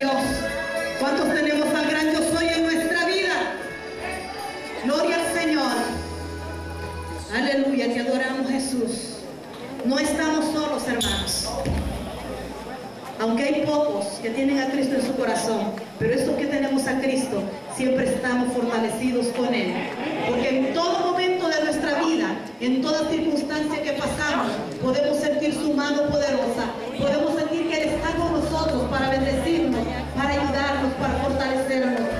Dios, ¿Cuántos tenemos al gran yo soy en nuestra vida? Gloria al Señor. Aleluya, te adoramos Jesús. No estamos solos, hermanos. Aunque hay pocos que tienen a Cristo en su corazón, pero estos que tenemos a Cristo, siempre estamos fortalecidos con Él. Porque en todo en toda circunstancia que pasamos, podemos sentir su mano poderosa. Podemos sentir que Él está con nosotros para bendecirnos, para ayudarnos, para fortalecernos.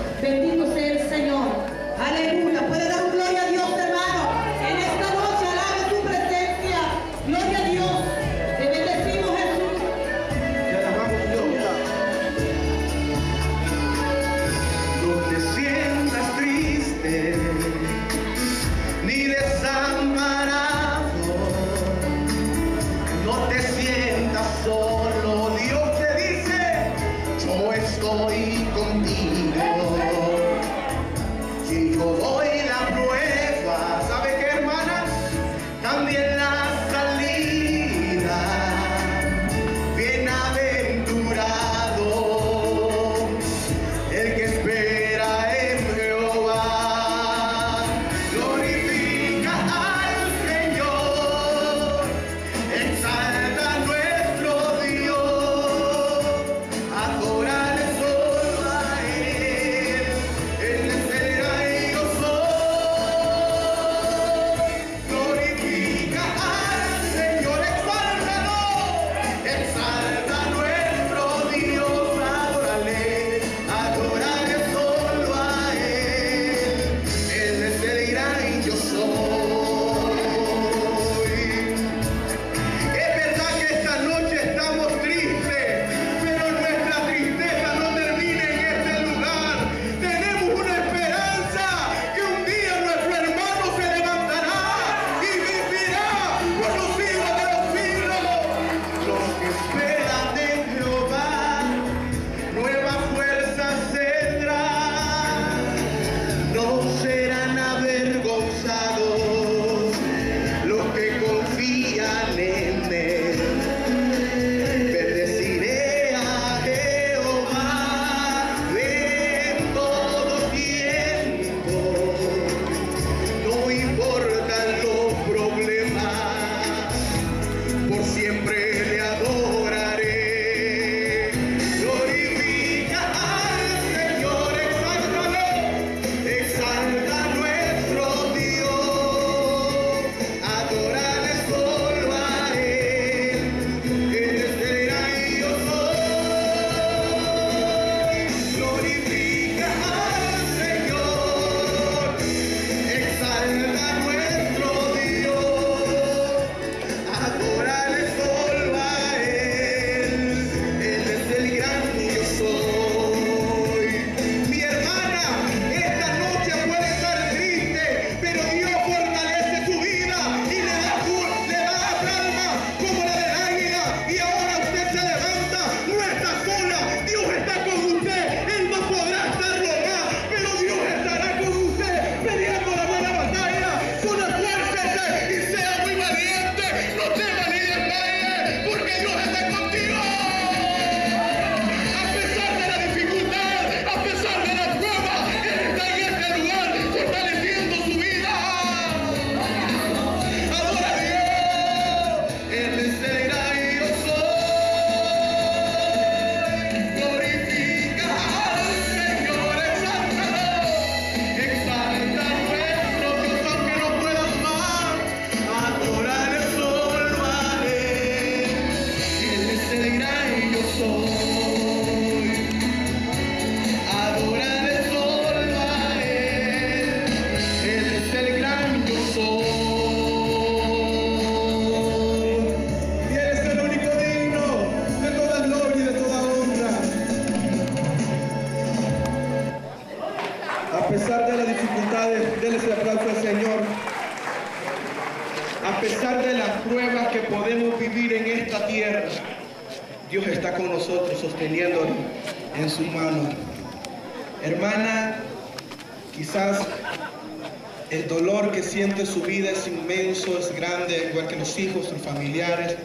su vida es inmenso, es grande, igual que los hijos, sus familiares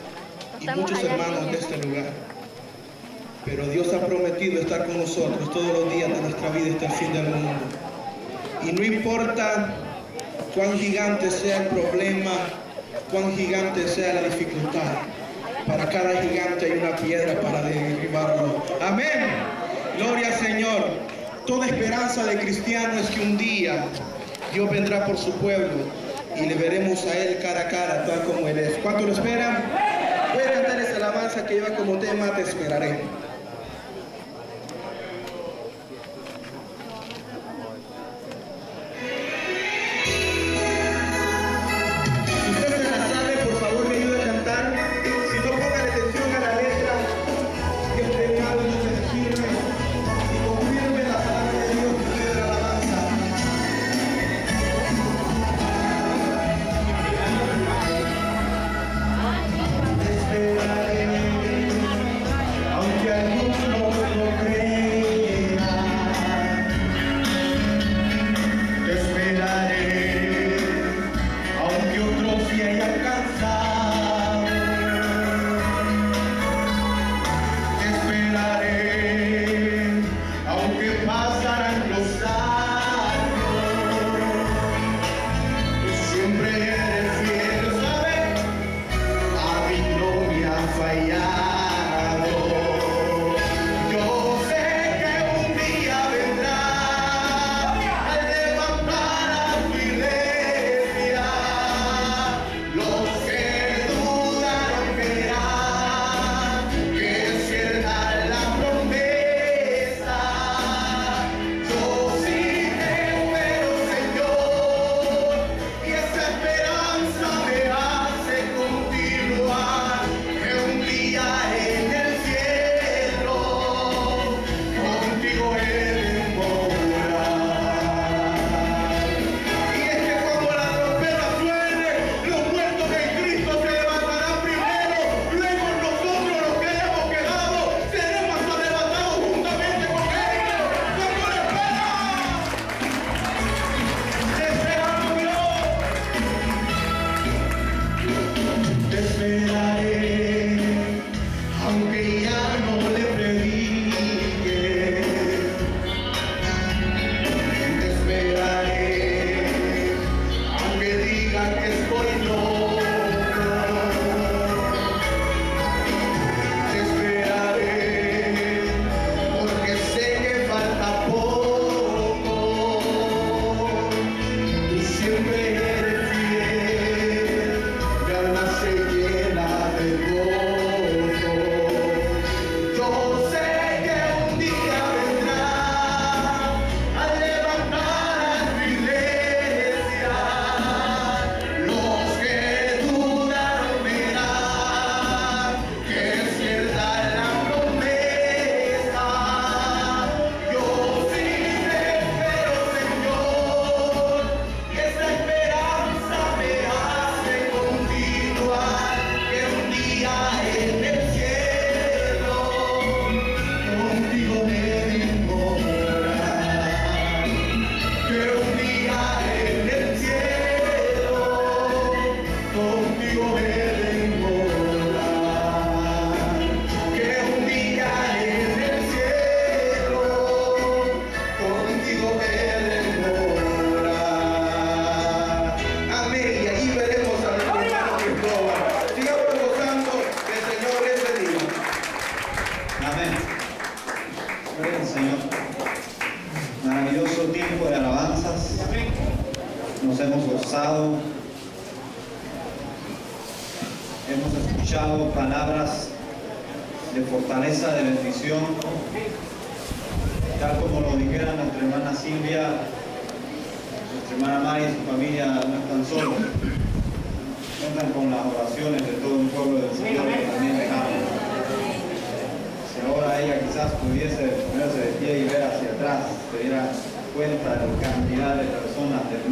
y muchos hermanos de este lugar. Pero Dios ha prometido estar con nosotros todos los días de nuestra vida hasta el fin del mundo. Y no importa cuán gigante sea el problema, cuán gigante sea la dificultad, para cada gigante hay una piedra para derribarlo. Amén. Gloria al Señor. Toda esperanza de cristiano es que un día Dios vendrá por su pueblo y le veremos a Él cara a cara, tal como Él es. ¿Cuánto lo espera Voy a cantar esa alabanza que lleva como tema Te esperaré.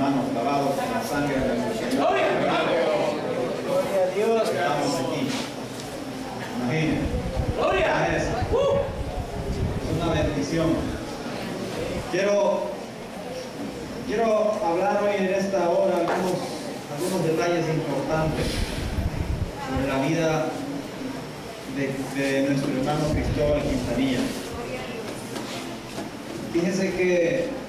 manos lavados en la sangre de nuestro Señor. ¡Gloria! ¡Gloria a Dios! Estamos aquí. Imagínense. ¡Gloria! Es uh. una bendición. Quiero, quiero hablar hoy en esta hora algunos, algunos detalles importantes sobre la vida de, de nuestro hermano Cristóbal Quintanilla. Fíjense que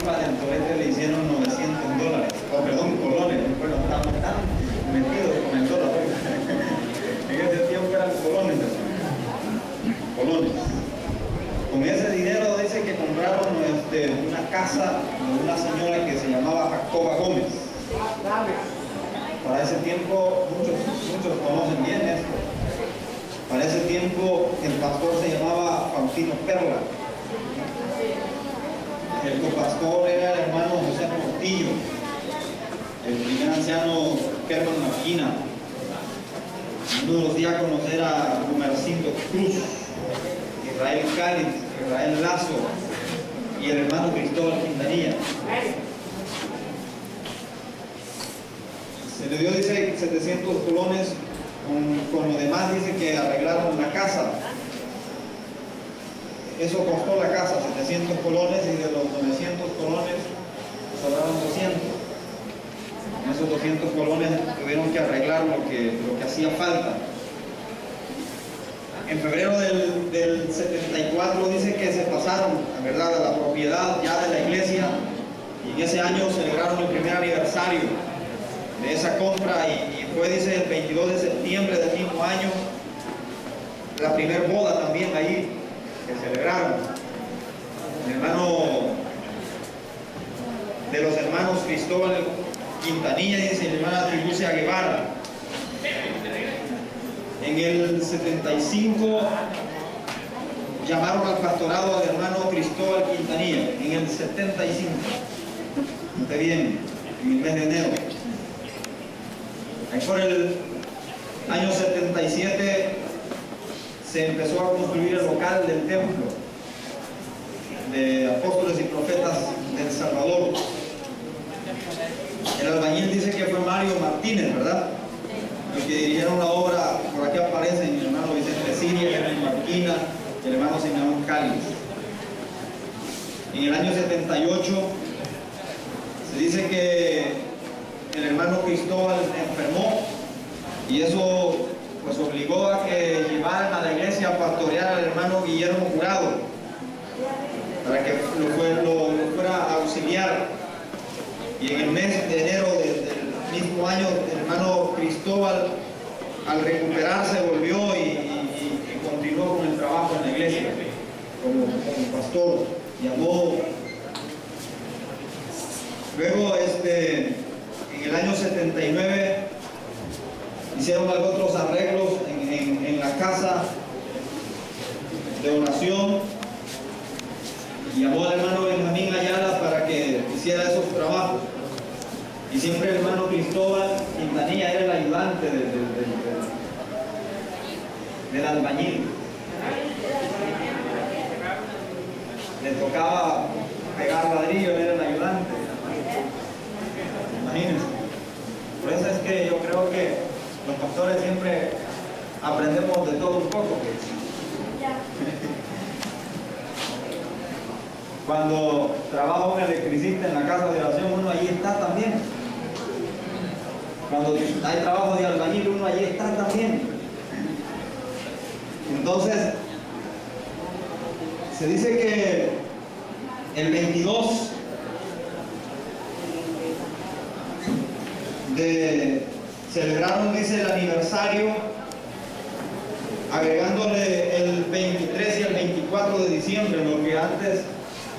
A esa rifa del le hicieron 900 dólares, o perdón, colones, bueno, estamos tan metidos con el dólar. en ese tiempo eran colones, colones. Con ese dinero dice que compraron este, una casa de una señora que se llamaba Jacoba Gómez. Para ese tiempo, muchos, muchos conocen bien esto. Para ese tiempo el pastor se llamaba Faustino Perla. Copastor era el hermano José Portillo. El primer anciano Kerman Marquina. Uno de los diáconos era Gumercindo Cruz, Israel Cáliz, Israel Lazo y el hermano Cristóbal Quintanilla. Se le dio, dice, 700 colones, con, con lo demás dice que arreglaron la casa. Eso costó la casa, 700 colones, y de los 900 colones sobraron 200. En esos 200 colones tuvieron que arreglar lo que, lo que hacía falta. En febrero del, del 74 dice que se pasaron, a la propiedad ya de la iglesia y en ese año celebraron el primer aniversario de esa compra y, y fue, dice, el 22 de septiembre del mismo año la primer boda también ahí celebraron. Mi hermano de los hermanos Cristóbal Quintanilla dice mi hermana Tribucia Guevara. En el 75 llamaron al pastorado al hermano Cristóbal Quintanilla. En el 75. Esté bien, en el mes de enero. Ahí por el año 77 se empezó a construir el local del templo de apóstoles y profetas del Salvador. El albañil dice que fue Mario Martínez, ¿verdad? Los que dirigieron la obra, por aquí aparecen mi hermano Vicente Siria, el hermano Marquina, el hermano Simeón Cáliz. En el año 78 se dice que el hermano Cristóbal enfermó y eso pues obligó a que llevaran a la iglesia a pastorear al hermano Guillermo Jurado para que lo, fue- lo- lo fuera a auxiliar. Y en el mes de enero de- del mismo año, el hermano Cristóbal, al recuperarse, volvió y continuó con el trabajo en la iglesia como, como pastor. Llamó. Luego, este, en el año 79, hicieron algunos arreglos en, en- la casa de oración. Y llamó al hermano Benjamín Ayala para que hiciera esos trabajos. Y siempre el hermano Cristóbal Quintanilla era el ayudante del, del- del- albañil. Le tocaba pegar ladrillo, era el ayudante. Imagínense. Por eso es que yo creo que los pastores siempre aprendemos de todo un poco. Cuando trabaja un electricista en la casa de oración, uno allí está también. Cuando hay trabajo de albañil, uno allí está también. Entonces, se dice que el 22 de, celebraron, dice, el aniversario, agregándole el 23 y el 24 de diciembre, lo que antes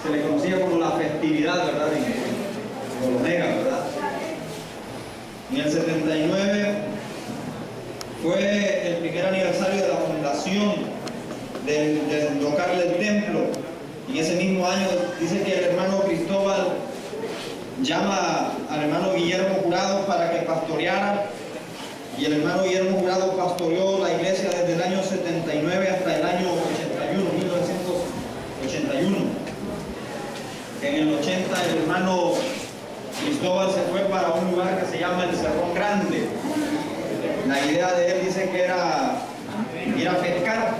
se le conocía como la festividad, ¿verdad? En, en ¿verdad? En el 79 fue el primer aniversario de la fundación del, del local del templo. En ese mismo año dice que el hermano Cristóbal llama al hermano Guillermo Jurado para que pastoreara y el hermano Guillermo Jurado pastoreó la iglesia desde el año 79 hasta el año 81, 1981. En el 80 el hermano Cristóbal se fue para un lugar que se llama el Cerrón Grande. La idea de él dice que era ir a pescar,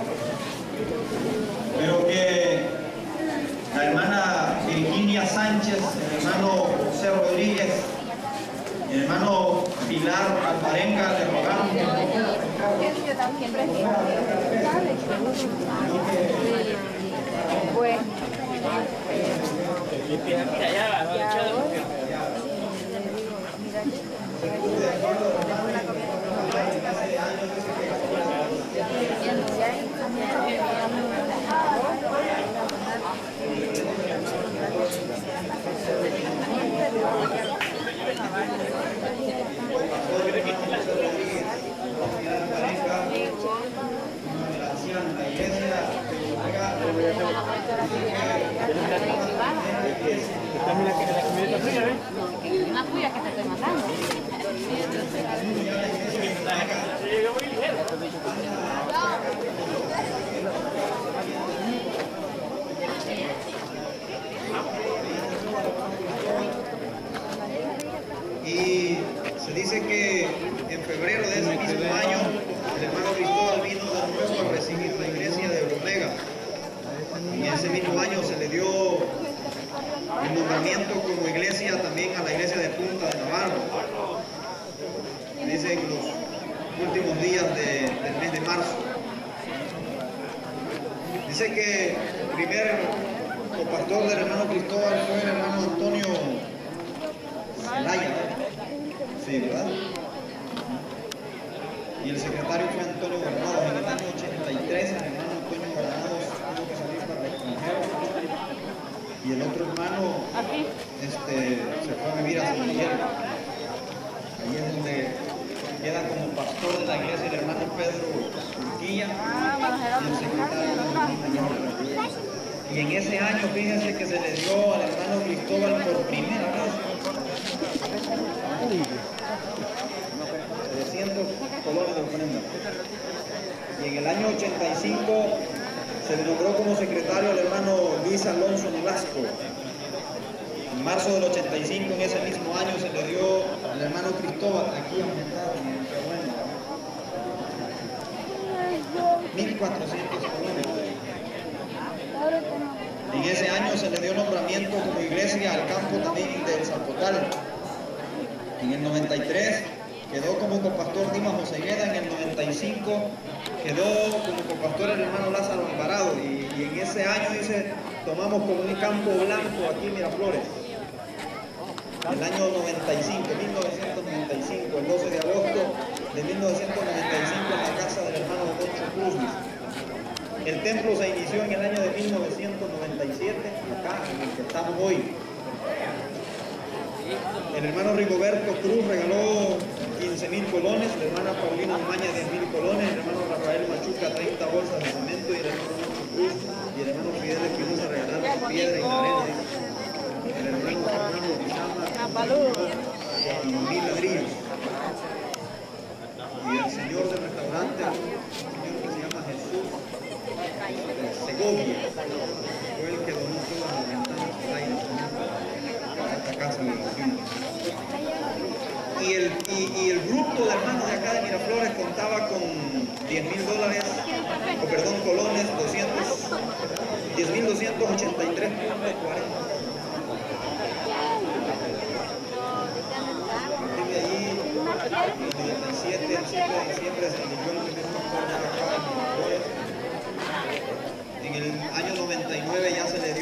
pero que la hermana Virginia Sánchez, el hermano José Rodríguez, el hermano Pilar Alvarenga le rogaron que Pues, Una puya que te estoy matando. Y se dice que en febrero de ese mismo año el hermano Cristóbal vino de nuevo a recibir la iglesia de Omega. Y en ese mismo año se le dio el nombramiento como iglesia también a la iglesia de Punta de Navarro. Dice en los últimos días de- del mes de marzo. Dice que el primer copastor del hermano Cristóbal fue el hermano Antonio Zelaya. Sí, ¿verdad? Y el secretario fue Antonio Granados. En el año 83 el hermano Antonio Granados tuvo que salir para el extranjero. Y el otro hermano este, se fue a vivir a San Miguel. Ahí es donde queda como pastor de la iglesia el hermano Pedro Urquilla y el secretario el hermano Mañana. Y en ese año, fíjense que se le dio al hermano Cristóbal por primera vez 300 colones de ofrenda. Y en el año 85 se nombró como secretario al hermano Luis Alonso Nolasco. En marzo del 85, en ese mismo año, se le dio al hermano Cristóbal, aquí bueno, 1400 colones. En ese año se le dio nombramiento como iglesia al campo también del Zapotal. En el 93 quedó como copastor Dimas Josegueda, en el 95 quedó como copastor el hermano Lázaro Alvarado y, en ese año dice, tomamos como un campo blanco aquí en Miraflores. El año 95, 1995, el 12 de agosto de 1995 en la casa del hermano Doncho Cruz. El templo se inició en el año de 1997, acá en el que estamos hoy. El hermano Rigoberto Cruz regaló 15 mil colones, la hermana Paulina Maña 10 mil colones, el hermano Rafael Machuca 30 bolsas de cemento y el hermano Moncho Cruz y el hermano Fidel Espinosa regalaron piedra y arena. El hermano Fernando Lizama mil ladrillos. Y el señor del restaurante, un señor que se llama Jesús Segovia, fue el que donó todas las ventanas del aire para esta casa de oración. Y el, grupo de hermanos de acá de Miraflores contaba con 10 mil dólares, o perdón, colones, 200, 10 mil 283 partir de allí, en el 97, el 7 de diciembre, se eligió el primer pastor de acá de Miraflores. En el año 99 ya se le dio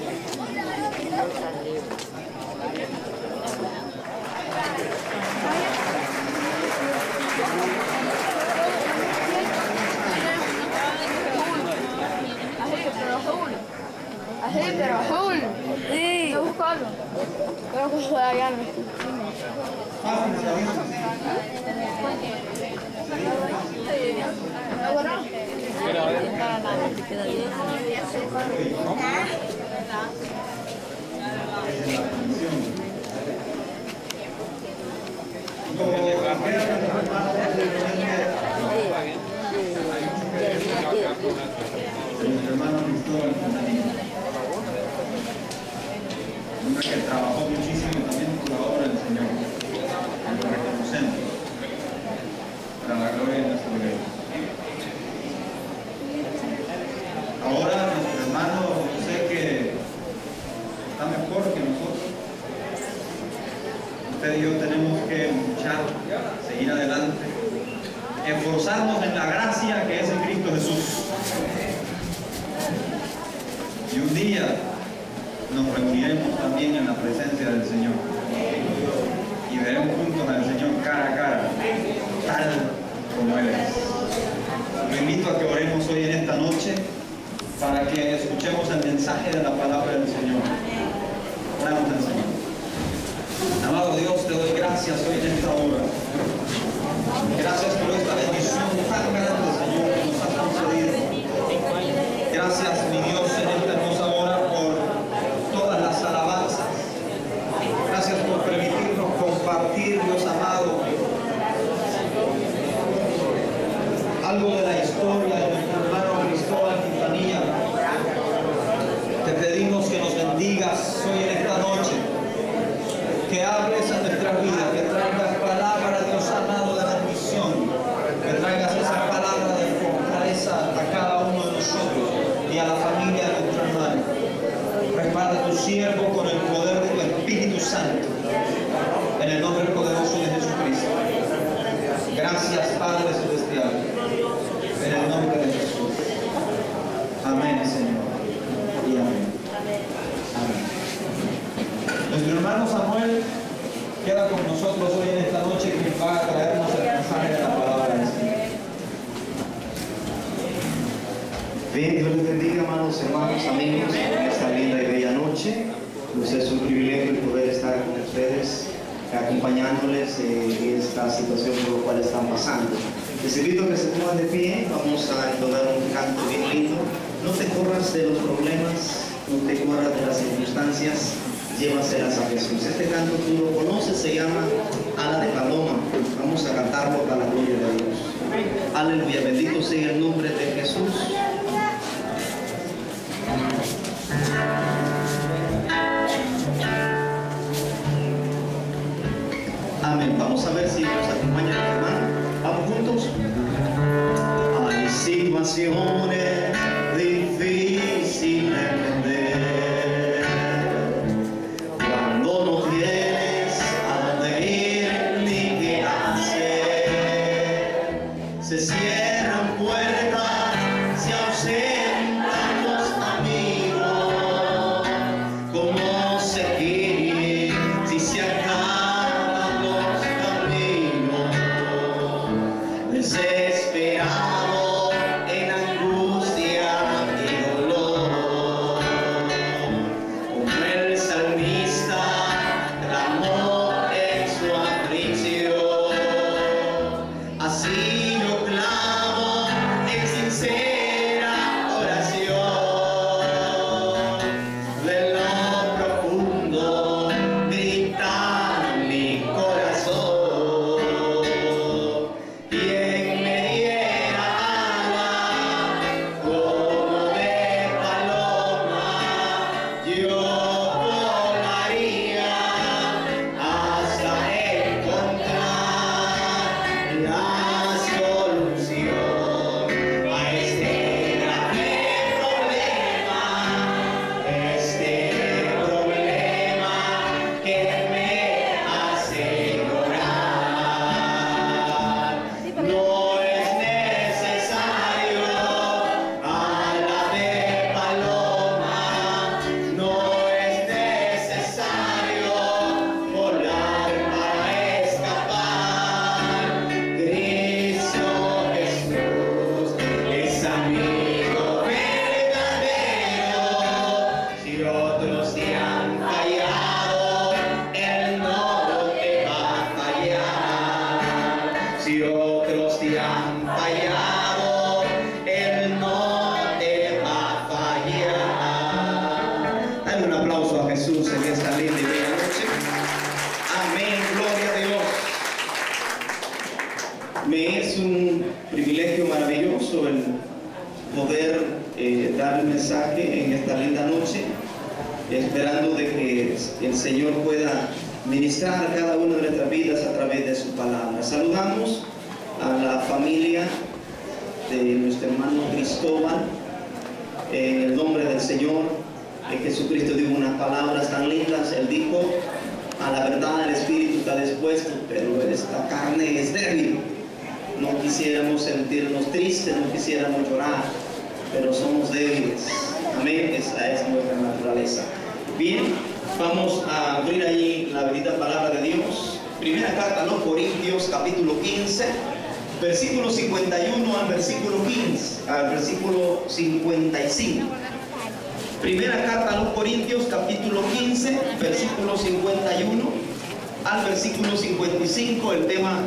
Khó historia de nuestro hermano Cristóbal Quintanilla. Te pedimos que nos bendigas hoy en esta noche, que hables a nuestras vidas, amigos esta linda y bella noche. Pues es un privilegio el poder estar con ustedes, acompañándoles en esta situación por la cual están pasando. Les invito a que se pongan de pie, vamos a entonar un canto bien lindo. No te corras de los problemas, no te corras de las circunstancias, llévaselas a Jesús. Este canto tú lo conoces, se llama Ala de Paloma. Vamos a cantarlo para la gloria de Dios. Aleluya, bendito sea el nombre de Jesús. Amén. Vamos a ver si nos acompaña el hermano. Vamos juntos. Hay situaciones. Pero esta carne es débil. No quisiéramos sentirnos tristes, no quisiéramos llorar, pero somos débiles. Amén, esa es nuestra naturaleza. Bien, vamos a abrir ahí la bendita palabra de Dios. Primera carta a los Corintios, capítulo 15, versículo 51 al versículo 15, al versículo 55. Primera carta a los Corintios, capítulo 15, versículo 51 al versículo 55. El tema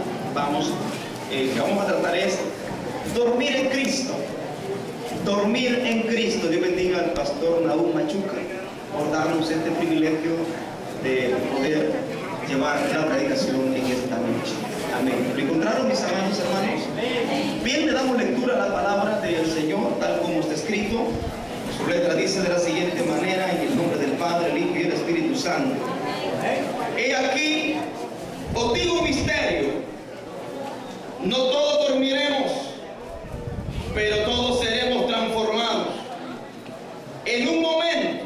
eh, que vamos a tratar es dormir en Cristo. Dormir en Cristo. Dios bendiga al pastor Naúm Machuca por darnos este privilegio de poder llevar la predicación en esta noche. Amén. ¿Lo encontraron mis amados hermanos? Bien, le damos lectura a la palabra del Señor, tal como está escrito. Su letra dice de la siguiente manera, en el nombre del Padre, el Hijo y el Espíritu Santo. He aquí, os digo un misterio. No todos dormiremos, pero todos seremos transformados. En un momento,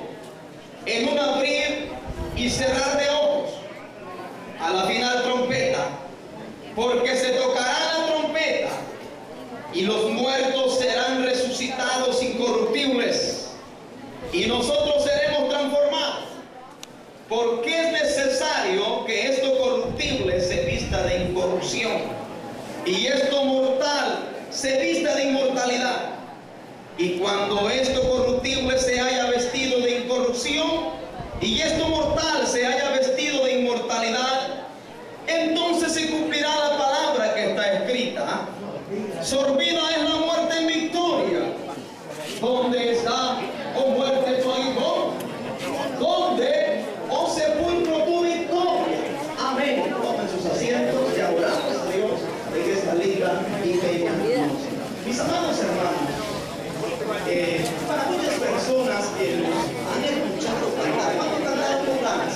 en un abrir y cerrar de ojos, a la final trompeta, porque se tocará la trompeta y los muertos serán resucitados incorruptibles y nosotros seremos transformados. Porque es y esto mortal se vista de inmortalidad. Y cuando esto corruptible se haya vestido de incorrupción y esto mortal se haya vestido de inmortalidad, entonces se cumplirá la palabra que está escrita. Sorbida es la muerte en victoria. ¿Dónde está, oh muerte, tu aguijón? ¿Dónde, oh sepulcro, tu victoria? Amén. Tomen sus asientos y adoramos a Dios en esta linda y bella noche. Mis amados hermanos, eh, para muchas personas que nos han escuchado cantar, ¿cuántos cantaron con ganas?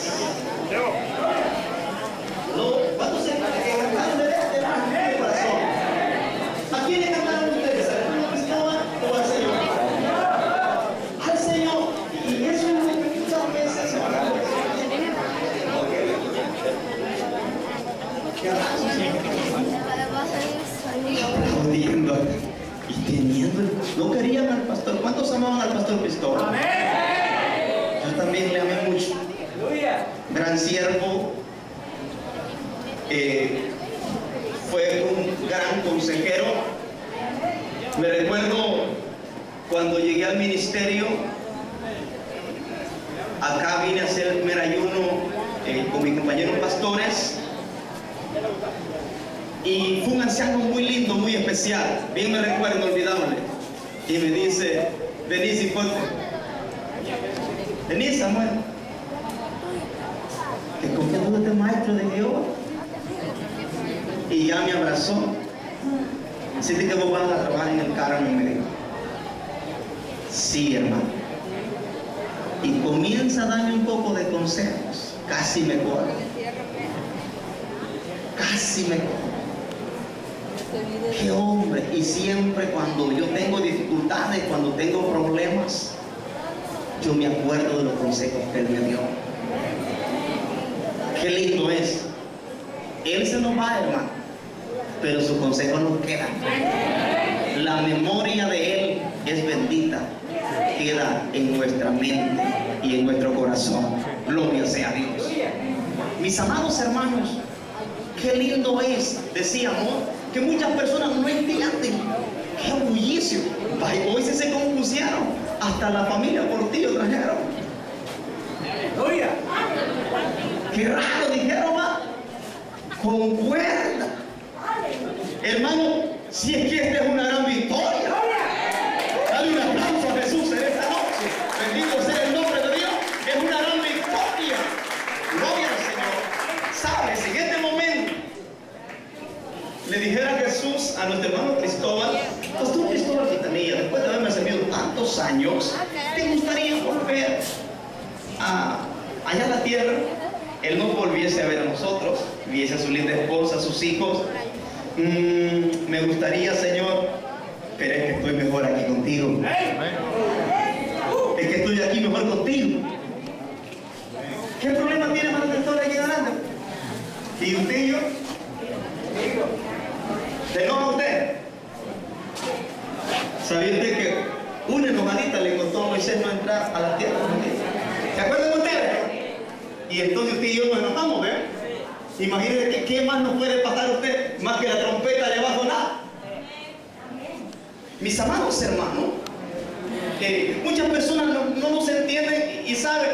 No, ¿cuántos se que cantaron de este de corazón? ¿A quiénes cantaron ustedes? ¿Al hermano Cristóbal o al Señor? Al Señor. Y eso es lo que muchas veces Aplaudiendo y teniendo. No querían al pastor. ¿Cuántos amaban al pastor Cristóbal? Yo también le amé mucho. Gran siervo. eh, fue un gran consejero. Me recuerdo cuando llegué al ministerio, acá vine a hacer el primer ayuno eh, con mis compañeros pastores. Y fue un anciano muy lindo, muy especial. Bien me recuerdo, olvidable. Y me dice, vení Cipote. Vení Samuel. ¿Te confías de este maestro de Jehová? Y ya me abrazó. Siente que vos vas a trabajar en el carro y me dijo, sí hermano. Y comienza a darme un poco de consejos. Casi me corro. Casi me corro. Qué hombre. Y siempre cuando yo tengo dificultades, cuando tengo problemas, yo me acuerdo de los consejos que él me dio. Qué lindo es. Él se nos va, hermano, pero su consejo nos queda. La memoria de Él es bendita, queda en nuestra mente y en nuestro corazón. Gloria sea Dios. Mis amados hermanos, qué lindo es, decíamos, que muchas personas no entienden. Qué bullicio. Hoy se, se hasta la familia Portillo trajeron. Qué raro, dijeron, va. Concuerda. Hermano, si es que esta es una gran victoria. Dale un aplauso a Jesús en esta noche. Bendito sea el nombre de Dios. Es una gran victoria. Gloria al Señor. Sabes, en este momento le dijera Jesús a nuestro hermano Cristóbal, Pastor Cristóbal Quintanilla, después de haberme años, te gustaría volver a, allá a la tierra? Él nos volviese a ver a nosotros, viese a su linda esposa, a sus hijos. Mm, me gustaría, Señor, pero es que estoy mejor aquí contigo. Es que estoy aquí mejor contigo. ¿Qué problema tiene para estoy aquí ganando? ¿Y usted y yo? ¿Se enoja usted? ¿Sabía usted que una enojadita le costó a Moisés no entrar a la tierra? ¿Se acuerdan ustedes? Y entonces usted y yo nos enojamos, ¿ve? Imagínese que qué más nos puede pasar a usted más que la trompeta le va a sonar. Mis amados hermanos, que muchas personas no, no nos entienden y saben,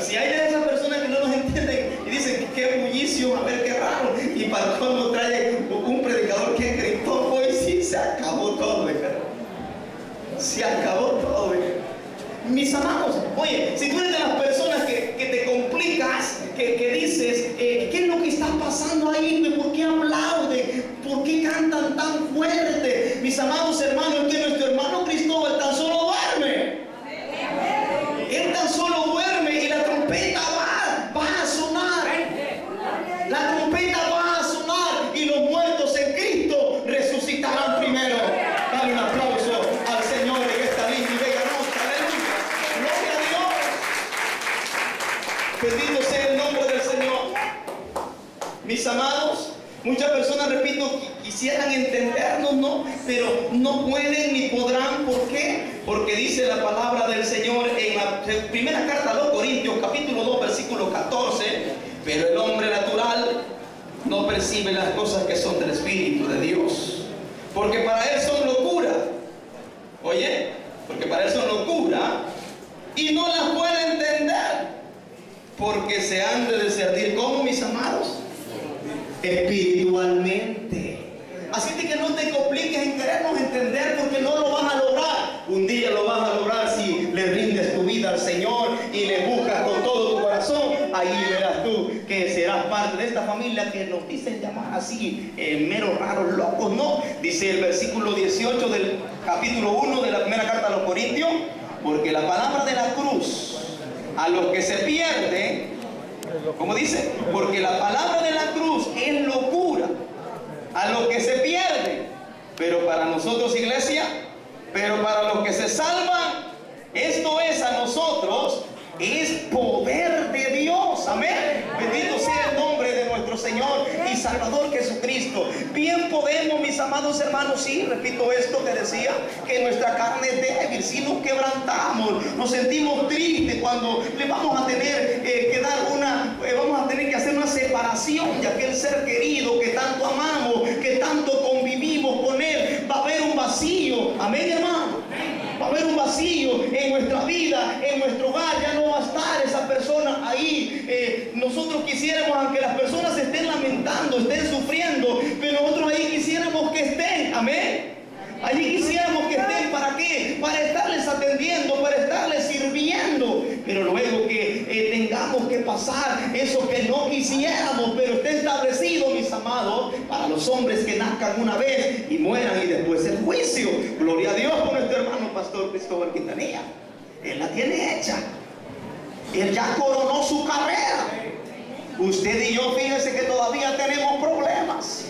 si hay de esas personas que no nos entienden y dicen qué bullicio, a ver qué raro, y para cuando trae un predicador que gritó, hoy sí se acabó todo, ¿verdad? se acabó todo. ¿verdad? Mis amados, oye, si tú eres de las personas que, que te complicas, que, dices, eh, ¿qué es lo que está pasando ahí? ¿Por qué aplauden? ¿Por qué cantan tan fuerte? Mis amados hermanos, que nuestro hermano Cristóbal tan solo duerme. Él tan solo duerme y la trompeta va, va a sonar. La trompeta va a sonar y los muertos en Cristo resucitarán primero. Dale un aplauso al Señor en esta linda y bella noche. Aleluya. Gloria a Dios. Bendito sea el nombre del Señor. Mis amados, muchas personas, repito, qui- quisieran entendernos, ¿no? Pero no pueden ni podrán. ¿Por qué? Porque dice la palabra del Señor en la primera carta a los Corintios, capítulo 2, versículo 14. Pero el hombre natural no percibe las cosas que son del Espíritu de Dios. Porque para él son locura. Oye, porque para él son locura. Y no las puede entender. Porque se han de discernir como mis amados espiritualmente. Así que no te compliques en querernos entender porque no lo vas a lograr. Un día lo vas a lograr si le rindes tu vida al Señor y le buscas con todo tu corazón. Ahí tú que serás parte de esta familia que nos dicen llamar así, eh, meros raros, locos, ¿no? Dice el versículo 18 del capítulo 1 de la primera carta a los Corintios, porque la palabra de la cruz a los que se pierden como dice, porque la palabra de la cruz es locura a los que se pierden, pero para nosotros iglesia, pero para los que se salvan, esto es a nosotros, es poder de Dios, amén. Bendito sea el nombre de nuestro Señor y Salvador Jesucristo. Bien podemos, mis amados hermanos, sí, repito esto que decía, que nuestra carne es débil, si nos quebrantamos, nos sentimos tristes cuando le vamos a tener eh, que dar una, eh, vamos a tener que hacer una separación de aquel ser querido que tanto amamos, que tanto convivimos con él. Va a haber un vacío, amén hermano. Haber un vacío en nuestra vida, en nuestro hogar, ya no va a estar esa persona ahí. Eh, nosotros quisiéramos, aunque las personas estén lamentando, estén sufriendo, pero nosotros ahí quisiéramos que estén, amén. Allí quisiéramos que estén, ¿para qué? Para estarles atendiendo, para estarles sirviendo. Pero luego que eh, tengamos que pasar eso que no quisiéramos, pero esté establecido, mis amados, para los hombres que nazcan una vez y mueran y después el juicio. Gloria a Dios por nuestro pastor Cristóbal Quintanilla. Él la tiene hecha. Él ya coronó su carrera. Usted y yo, fíjense que todavía tenemos problemas.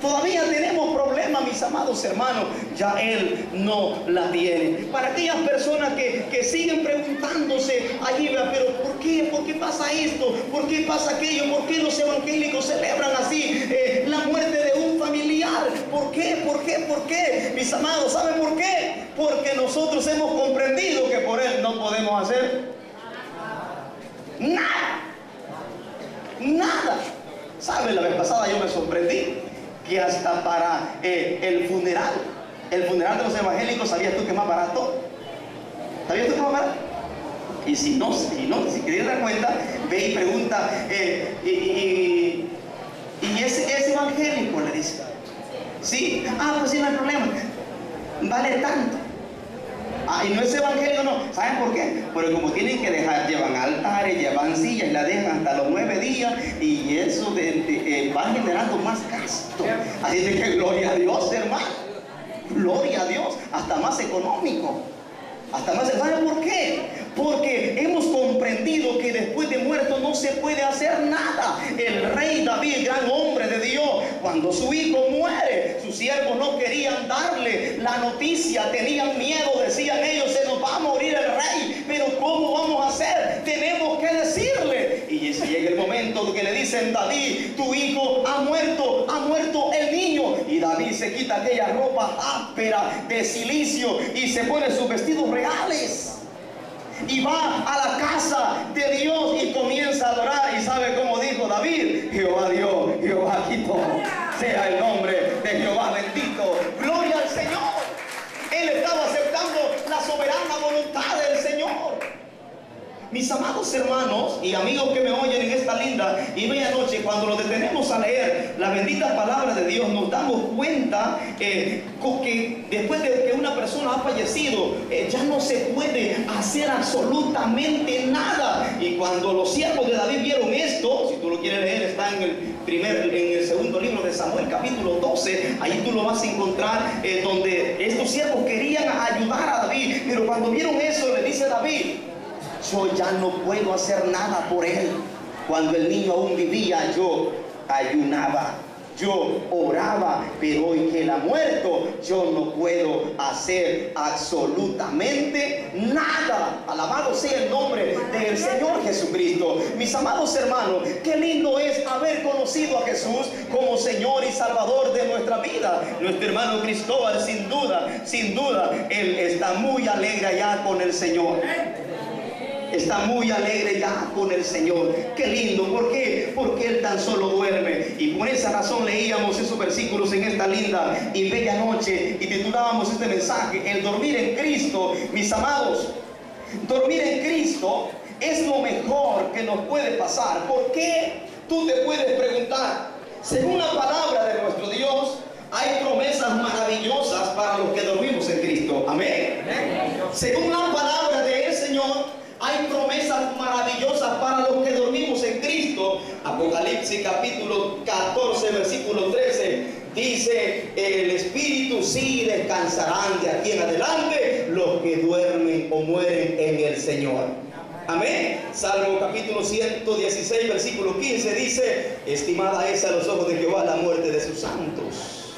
Todavía tenemos problemas, mis amados hermanos. Ya Él no la tiene. Para aquellas personas que, que siguen preguntándose allí, "Vea, pero ¿por qué? ¿Por qué pasa esto? ¿Por qué pasa aquello? ¿Por qué los evangélicos celebran así eh, la muerte de un familiar? ¿Por qué? ¿Por qué? ¿Por qué? Mis amados, ¿saben por qué? Porque nosotros hemos comprendido que por Él no podemos hacer nada. Nada. ¿Sabe? La vez pasada yo me sorprendí que hasta para eh, el funeral, el funeral de los evangélicos, ¿sabías tú que es más barato? ¿Sabías tú que es más barato? Y si no, si no, si querías dar cuenta, ve y pregunta, eh, y, y- y ese, ese evangélico le dice, sí, ah, pues sí, no hay problema, vale tanto. Ah, y no es evangélico, no. ¿Saben por qué? Porque como tienen que dejar, llevan altares, llevan sillas, la dejan hasta los nueve días y eso de, eh, va generando más gasto. Así de que gloria a Dios, hermano. Gloria a Dios, hasta más económico. Hasta más, ¿sabe por qué? Porque hemos comprendido que después de muerto no se puede hacer nada. El rey David, gran hombre de Dios, cuando su hijo muere, siervos no querían darle la noticia, tenían miedo, decían ellos, se nos va a morir el rey, pero ¿cómo vamos a hacer? Tenemos que decirle. Y ese llega el momento que le dicen, David, tu hijo ha muerto, ha muerto el niño. Y David se quita aquella ropa áspera de silicio y se pone sus vestidos reales y va a la casa de Dios y comienza a adorar. ¿Y sabe cómo dijo David? Jehová Dios, Jehová quitó. Sea el nombre de Jehová bendito. Gloria al Señor. Él estaba aceptando la soberana voluntad del Señor. Mis amados hermanos y amigos que me oyen en esta linda y bella noche, cuando nos detenemos a leer la bendita palabra de Dios, nos damos cuenta eh, que después de que una persona ha fallecido, eh, ya no se puede hacer absolutamente nada. Y cuando los siervos de David vieron esto, si tú lo quieres leer, está en el primer, en el segundo libro de Samuel, capítulo 12, ahí tú lo vas a encontrar, eh, donde estos siervos querían ayudar a David, pero cuando vieron eso, le dice David, yo ya no puedo hacer nada por él. Cuando el niño aún vivía, yo ayunaba, yo oraba, pero hoy que él ha muerto, yo no puedo hacer absolutamente nada. Alabado sea el nombre del Señor Jesucristo. Mis amados hermanos, qué lindo es haber conocido a Jesús como Señor y Salvador de nuestra vida. Nuestro hermano Cristóbal, sin duda, sin duda, él está muy alegre allá con el Señor está muy alegre ya con el Señor. Qué lindo, ¿por qué? Porque Él tan solo duerme. Y por esa razón leíamos esos versículos en esta linda y bella noche y titulábamos este mensaje, el dormir en Cristo, mis amados. Dormir en Cristo es lo mejor que nos puede pasar. ¿Por qué? Tú te puedes preguntar, según la palabra de nuestro Dios, hay promesas maravillosas para los que dormimos en Cristo. Amén. Según la palabra del Señor, hay promesas maravillosas para los que dormimos en Cristo. Apocalipsis capítulo 14, versículo 13. Dice, el Espíritu sí descansarán de aquí en adelante los que duermen o mueren en el Señor. Amén. Salmo capítulo 116, versículo 15 dice, estimada es a los ojos de Jehová la muerte de sus santos.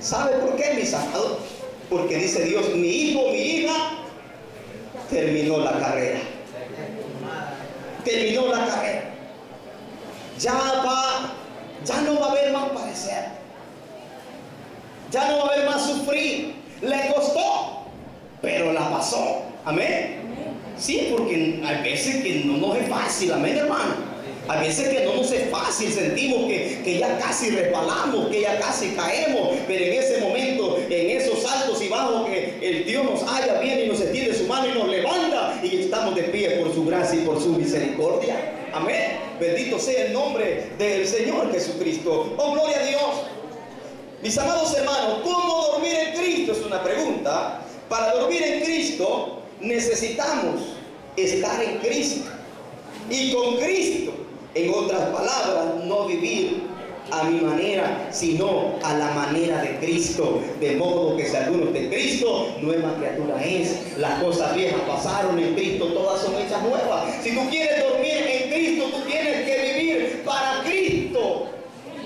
¿Sabe por qué, mis amados? Porque dice Dios, mi hijo, mi hija, terminó la carrera terminó la carrera. Ya va, ya no va a haber más parecer. Ya no va a haber más sufrir. Le costó, pero la pasó. Amén. Sí, porque hay veces que no nos es fácil, amén, hermano. A veces que no nos es fácil, sentimos que, que, ya casi resbalamos, que ya casi caemos, pero en ese momento, en esos altos y bajos que el Dios nos haya bien y nos extiende su mano y nos levanta y estamos de pie por su gracia y por su misericordia. Amén. Bendito sea el nombre del Señor Jesucristo. Oh, gloria a Dios. Mis amados hermanos, ¿cómo dormir en Cristo? Es una pregunta. Para dormir en Cristo necesitamos estar en Cristo y con Cristo. En otras palabras, no vivir a mi manera, sino a la manera de Cristo. De modo que si alguno de Cristo, nueva criatura es. Las cosas viejas pasaron en Cristo, todas son hechas nuevas. Si tú quieres dormir en Cristo, tú tienes que vivir para Cristo.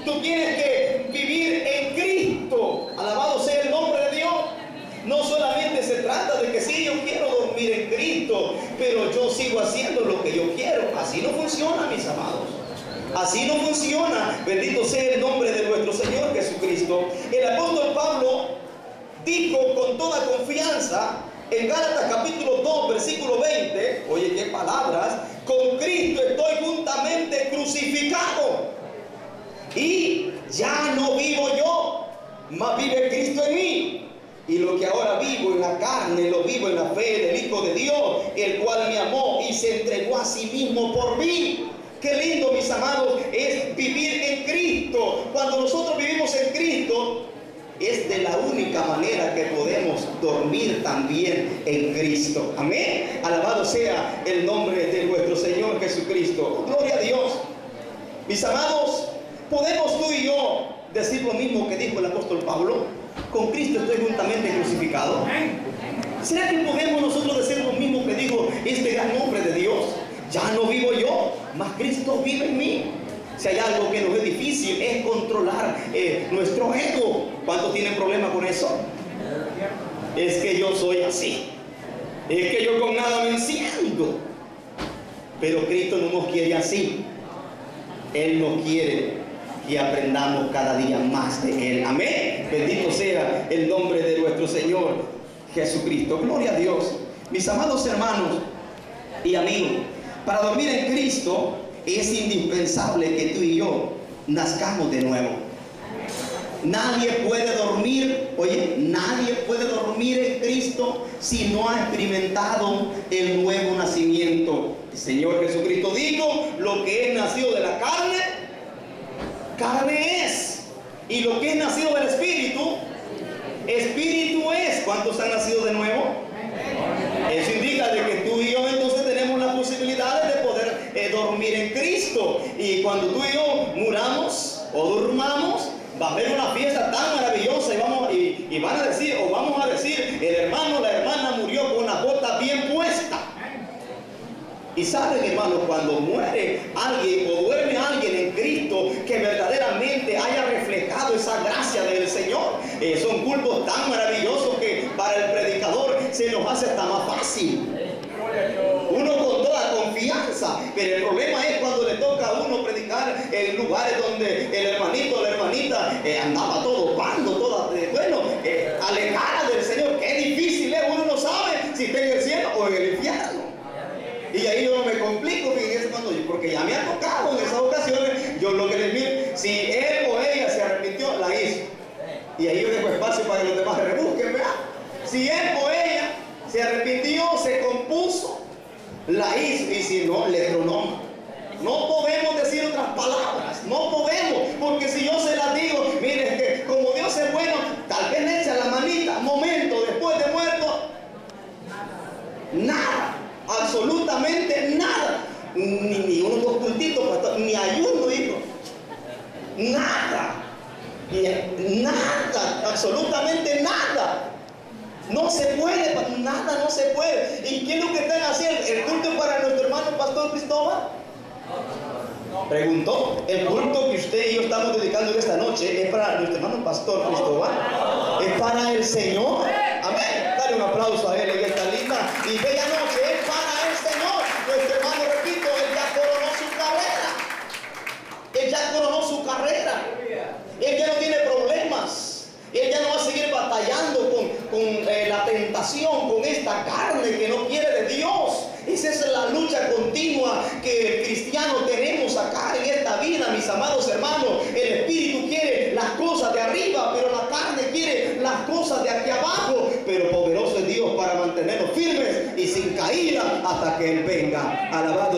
Tú tienes que vivir en Cristo. Alabado sea el nombre de Dios. No solamente se trata de que sí, yo quiero dormir en Cristo, pero yo sigo haciendo lo que yo quiero. Así no funciona, mis amados. Así no funciona. Bendito sea el nombre de nuestro Señor Jesucristo. El apóstol Pablo dijo con toda confianza en Gálatas capítulo 2, versículo 20, oye qué palabras, con Cristo estoy juntamente crucificado. Y ya no vivo yo, mas vive Cristo en mí. Y lo que ahora vivo en la carne, lo vivo en la fe del Hijo de Dios, el cual me amó y se entregó a sí mismo por mí. Qué lindo, mis amados, es vivir en Cristo. Cuando nosotros vivimos en Cristo, es de la única manera que podemos dormir también en Cristo. Amén. Alabado sea el nombre de nuestro Señor Jesucristo. Gloria a Dios. Mis amados, podemos tú y yo decir lo mismo que dijo el apóstol Pablo. Con Cristo estoy juntamente crucificado. ¿Será que podemos nosotros decir este gran nombre de Dios. Ya no vivo yo, mas Cristo vive en mí. Si hay algo que nos es difícil es controlar eh, nuestro ego. ¿Cuántos tienen problema con eso? Es que yo soy así. Es que yo con nada me enciendo. Pero Cristo no nos quiere así. Él nos quiere que aprendamos cada día más de Él. Amén. Bendito sea el nombre de nuestro Señor Jesucristo. Gloria a Dios. Mis amados hermanos y amigos, para dormir en Cristo es indispensable que tú y yo nazcamos de nuevo. Nadie puede dormir, oye, nadie puede dormir en Cristo si no ha experimentado el nuevo nacimiento. El Señor Jesucristo dijo, lo que es nacido de la carne, carne es. Y lo que es nacido del Espíritu, Espíritu es. ¿Cuántos han nacido de nuevo? Eso indica de que tú y yo entonces tenemos las posibilidades de poder eh, dormir en Y cuando tú y yo muramos o durmamos, va a haber una fiesta tan maravillosa y, vamos, y, van a decir, o vamos a decir, el hermano, la hermana murió con la bota bien puesta. Y saben, hermanos, cuando muere alguien o duerme alguien en Cristo que verdaderamente haya reflejado esa gracia del Señor, eh, son cultos tan maravillosos que para el predicador se nos hace hasta más fácil. Uno con toda confianza, pero el problema es cuando le toca a uno predicar en lugares donde el hermanito o la hermanita eh, andaba todo pando, toda, eh, bueno, eh, alejada del Señor. Qué difícil es, uno no sabe si está en el cielo o en el infierno. Y ahí yo me complico, porque ya me ha tocado en esas ocasiones, yo lo que les digo, si él o ella se arrepintió, la hizo. Y ahí yo dejo espacio para que los demás se rebusquen, ¿verdad? Si él o ella se arrepintió, se compuso, la hizo, y si no, le. No podemos decir otras palabras, no podemos, porque si yo se las digo, mire, es que como Dios es bueno, tal vez le echa la manita, momento después de muerto, nada, absolutamente nada, ni, ni unos dos puntitos, pastor, ni ayuno, hijo, nada, ni- nada, absolutamente nada. No se puede, pa- nada no se puede. ¿Y qué es lo que están haciendo? ¿El culto para nuestro hermano Pastor Cristóbal? Preguntó, el culto que usted y yo estamos dedicando esta noche es para nuestro hermano Pastor Cristóbal. Es para el Señor. Amén. Dale un aplauso a él en esta linda y bella noche. Es para el Señor. Nuestro hermano, repito, él ya coronó su carrera. Él ya coronó su carrera. Él ya no tiene problemas. Él ya no va a seguir batallando con, con, eh, la tentación, con esta carne que no quiere de Dios. Esa es la lucha continua que el cristiano tenemos acá en esta vida, mis amados hermanos. El espíritu quiere las cosas de arriba, pero la carne quiere las cosas de aquí abajo. Pero poderoso es Dios para mantenernos firmes y sin caída hasta que Él venga. Alabado